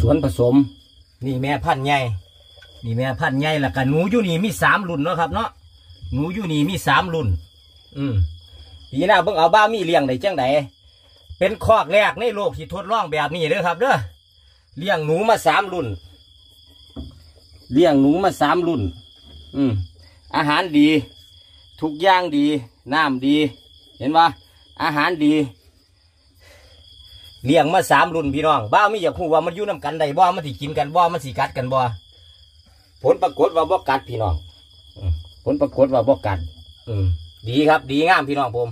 สวนผสม นี่แม่พันธุ์ใหญ่นี่แม่พันธุ์ใหญ่ล้วก็หนูอยู่นี่มีสามรุ่นเนาะครับเนาะหนูอยู่นี่มีสามรุ่น อืมปีหน้าเบิ่งเอาบ้ามีเลี้ยงได้จังไดเป็นคอกแรกในโลกที่ทดลองแบบนี้เด้อครับเด้อเลี้ยงหนูมาสามรุ่น เลี้ยงหนูมาสามรุ่น อืมอาหารดี ทุกอย่างดี น้ำดี เห็นปะอาหารดี เลี้ยงมาสามรุ่นพี่น้องบ้าไม่อยากคูว่ามันอยู่น้ำกันได้บ่มันสิกินกันบ่มันสิกัดกันบ่ผลปรากฏว่าบ่กัดพี่น้องผลปรากฏว่าบ่กัด อืมดีครับ ดีงามพี่น้องผม